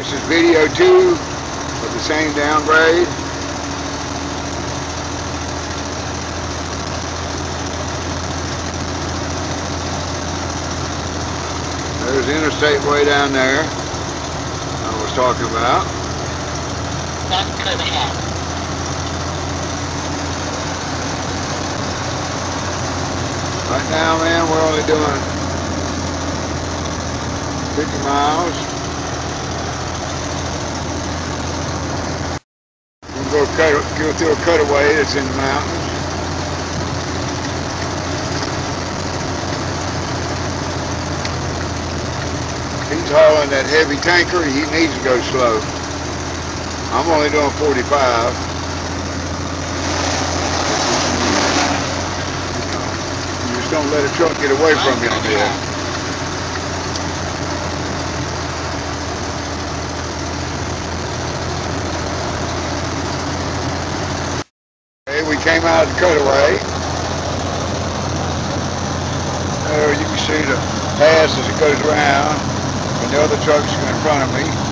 This is video two of the same downgrade. There's the interstate way down there I was talking about. Curve ahead. Right now, man, we're only doing 50 miles. Go, cut, go through a cutaway that's in the mountains. He's hauling that heavy tanker. He needs to go slow. I'm only doing 45. You just don't let a truck get away from you on came out of the cutaway. There oh, you can see the pass as it goes around, and the other trucks in front of me.